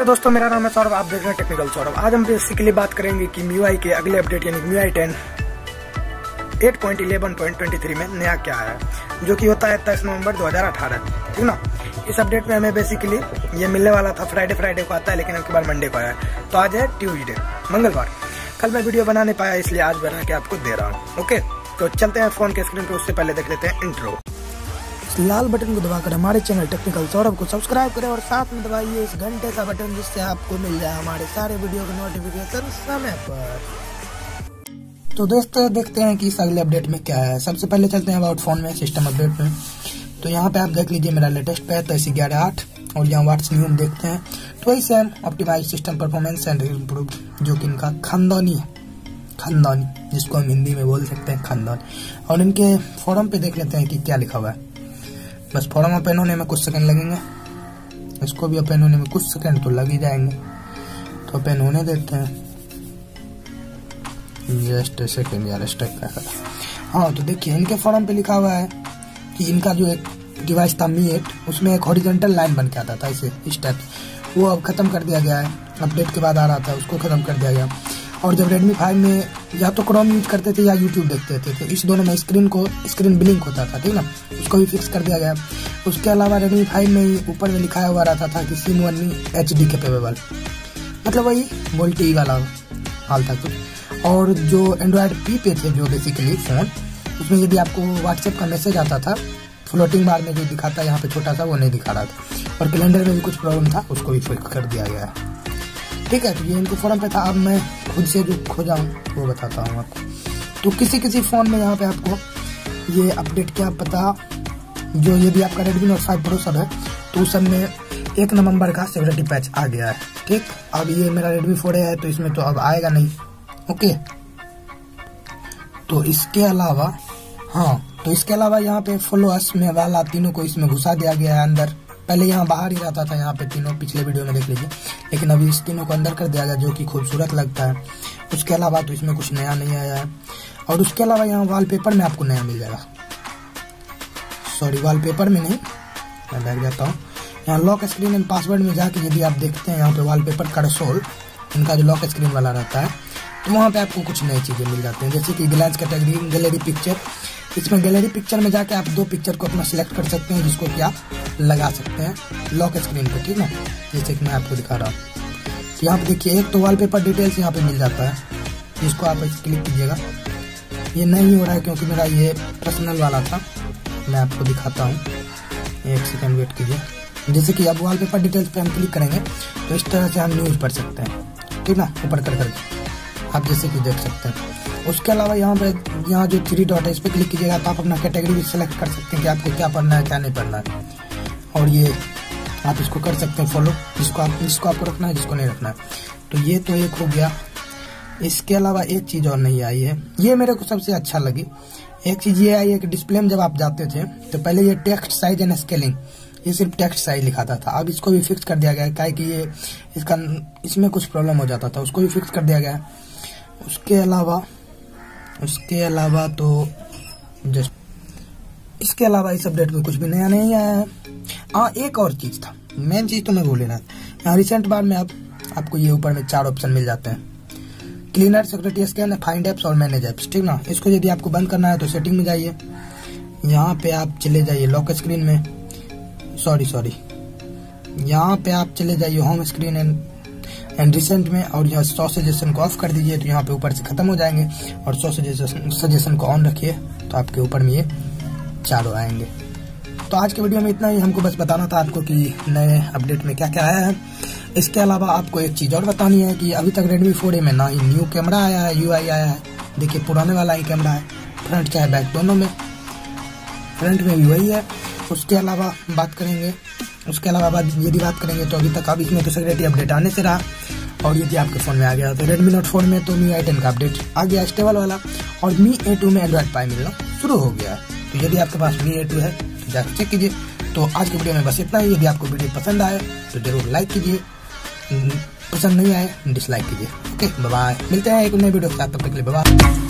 तो दोस्तों, मेरा नाम है सौरभ, आप देख रहे हैं टेक्निकल सौरभ। आज हम बेसिकली बात करेंगे कि MIUI के अगले अपडेट यानी MIUI 10 8.11.23 में नया क्या है, जो कि होता है तेईस नवंबर 2018 ठीक ना? इस अपडेट में हमें बेसिकली ये मिलने वाला था फ्राइडे फ्राइडे को आता है, लेकिन अब बार मंडे को आया तो आज है ट्यूजडे मंगलवार। कल मैं वीडियो बना नहीं पाया, इसलिए आज बना के आपको दे रहा हूँ। ओके तो चलते हैं फ़ोन के स्क्रीन पर उससे पहले देख लेते हैं इंट्रो लाल बटन को दबाकर हमारे चैनल टेक्निकल सौरभ को सब्सक्राइब करें और साथ में दबाइए इस घंटे का बटन जिससे आपको मिल जाए हमारे सारे वीडियो का नोटिफिकेशन समय पर। तो दोस्तों, देखते हैं कि इस अगले अपडेट में क्या है। सबसे पहले चलते हैं अबाउट फ़ोन में सिस्टम अपडेट में। तो यहाँ पे आप देख लीजिए मेरा लेटेस्ट पे तेईस ग्यारह आठ और यहाँ व्हाट्स न्यू देखते हैं। वही same optimise system performance and improve जो कि इनका खानदानी है खानदानी जिसको हम हिंदी में बोल सकते हैं खानदानी और इनके फॉरम पे देख लेते हैं कि क्या लिखा हुआ है। बस फॉर्म ओपन होने में कुछ सेकंड लगेंगे। इसको भी ओपन होने में कुछ सेकंड तो लग ही जाएँगे। तो ओपन होने देते हैं। जस्ट सेकंड यार स्टेप का हाँ तो देखिए, इनके फॉर्म पे लिखा हुआ है कि इनका जो एक डिवाइस था मी एट उसमें एक हॉरिजेंटल लाइन बन के आता था इसे इस टाइप वो अब खत्म कर दिया गया है। अपडेट के बाद आ रहा था, उसको खत्म कर दिया गया। और जब रेडमी फाइव में या तो क्रोम यूज़ करते थे या यूट्यूब देखते थे तो इस दोनों में स्क्रीन को स्क्रीन ब्लिंक होता था, ठीक ना? उसको भी फिक्स कर दिया गया। उसके अलावा रेडमी फाइव में ऊपर में लिखाया हुआ रहता था कि SIM one H D capable मतलब वही वोल्टी वाला हाल था कुछ। और जो एंड्रॉयड पी पे थे, जो बेसिकली फ़ोन उसमें यदि आपको व्हाट्सएप का मैसेज आता था फ्लोटिंग बार में जो दिखाता है यहाँ पे छोटा सा वो नहीं दिखा रहा था। और कैलेंडर में भी कुछ प्रॉब्लम था, उसको भी फिक्स कर दिया गया। है ठीक है तो ये इनके फोरम पे था, अब मैं खुद से जो खोजा हूँ वो बताता हूँ आपको। तो किसी किसी फ़ोन में यहाँ पे आपको ये अपडेट क्या पता, जो यदि आपका रेडमी नोट फाइव प्रो सब है तो उस सब में एक नवंबर का सिक्योरिटी पैच आ गया है, ठीक? अब ये मेरा रेडमी फोर है तो इसमें तो अब आएगा नहीं, ओके? तो इसके अलावा हाँ तो इसके अलावा यहाँ पे फॉलोअर्स में वाला तीनों को इसमें घुसा दिया गया है अंदर। पहले यहाँ बाहर ही रहता था, यहाँ पे तीनों पिछले वीडियो में देख लीजिए। लेकिन अभी इस तीनों को अंदर कर दिया गया, जो कि खूबसूरत लगता है। उसके अलावा तो इसमें कुछ नया नहीं आया है। और उसके अलावा यहाँ वॉलपेपर में आपको नया मिल जाएगा। सॉरी वॉलपेपर में नहीं। मैं बैठ जाता हूँ। यहाँ लॉक स्क्रीन एंड पासवर्ड में जाके यदि आप देखते हैं, यहाँ पे वॉलपेपर करसोल इनका जो लॉक स्क्रीन वाला रहता है तो वहाँ पे आपको कुछ नई चीज़ें मिल जाती हैं। जैसे कि ग्लास कैटेगरी गैलरी पिक्चर इसमें गैलरी पिक्चर में जाके आप दो पिक्चर को अपना सिलेक्ट कर सकते हैं, जिसको कि आप लगा सकते हैं। लॉक स्क्रीन पे ठीक है जैसे कि मैं आपको दिखा रहा हूँ। यहाँ पे देखिए, एक तो वॉलपेपर डिटेल्स यहाँ पे मिल जाता है। जिसको आप क्लिक कीजिएगा। ये नहीं हो रहा है क्योंकि मेरा ये पर्सनल वाला था। मैं आपको दिखाता हूँ। एक सेकेंड वेट कीजिए। जैसे कि अब वॉलपेपर डिटेल्स पे हम क्लिक करेंगे तो इस तरह से हम न्यूज़ पढ़ सकते हैं। ठीक ना? ऊपर कर करके। आप जैसे कि देख सकते हैं। उसके अलावा यहाँ पे, यहाँ जो थ्री डॉट है, इस पर क्लिक कीजिएगा तो आप अपना कैटेगरी भी सिलेक्ट कर सकते हैं कि आपको क्या पढ़ना है, क्या नहीं पढ़ना है। और ये आप इसको कर सकते हैं फॉलो जिसको आप, जिसको आपको रखना है, जिसको नहीं रखना है। तो ये तो एक हो गया। इसके अलावा एक चीज़ और नहीं आई है। ये मेरे को सबसे अच्छा लगी। एक चीज़ ये आई है कि डिस्प्ले में जब आप जाते थे तो पहले ये टेक्स्ट साइज़ एंड स्केलिंग ये सिर्फ़ टेक्स्ट साइज़ लिखाता था। अब इसको भी फिक्स कर दिया गया है कि ये इसका, इसमें कुछ प्रॉब्लम हो जाता था। उसको भी फिक्स कर दिया गया है। उसके अलावा उसके अलावा तो जस्ट इसके अलावा इस अपडेट में कुछ भी नया नहीं आया है। हाँ एक और चीज़ था। मेन चीज़ तो मैं भूल रहा यहाँ रिसेंट बार में आप, आपको ये ऊपर में चार ऑप्शन मिल जाते हैं। Cleaner security scan find apps और मैनेज एप्स ठीक ना? इसको यदि आपको बंद करना है तो सेटिंग में जाइए। यहाँ पे आप चले जाइए लॉक स्क्रीन में। सॉरी सॉरी यहाँ पे आप चले जाइए home screen and and recent में और यहाँ सौ सजेशन को ऑफ़ कर दीजिए तो यहाँ पे ऊपर से खत्म हो जाएँगे। और सौ सजेशन को ऑन रखिए तो आपके ऊपर में ये चारों आएँगे। तो आज के वीडियो में इतना ही। हमको बस बताना था आपको कि नए अपडेट में क्या क्या आया है। इसके अलावा आपको एक चीज़ और बतानी है कि अभी तक Redmi 4a में ना ही न्यू कैमरा आया है UI आया है। देखिए, पुराने वाला ही कैमरा है। फ्रंट चाहे बैक दोनों में। फ्रंट में UI है। उसके अलावा बात करेंगे। उसके अलावा यदि बात करेंगे तो अभी तक अब इसमें तो सिक्योरिटी अपडेट आने से रहा। और यदि आपके फ़ोन में आ गया तो रेडमी नोट फ़ोन में तो मी आई टेन का अपडेट आ गया स्टेबल वाला। और मी ए टू में एंड्रॉइड पाई मिलना शुरू हो गया तो यदि आपके पास मी ए टू है तो जाकर चेक कीजिए। तो आज के वीडियो में बस इतना ही। यदि आपको वीडियो पसंद आए तो ज़रूर लाइक कीजिए। पसंद नहीं आए डिसलाइक कीजिए। ओके बाय मिलते हैं एक नए वीडियो के साथ। तब तक के लिए बाय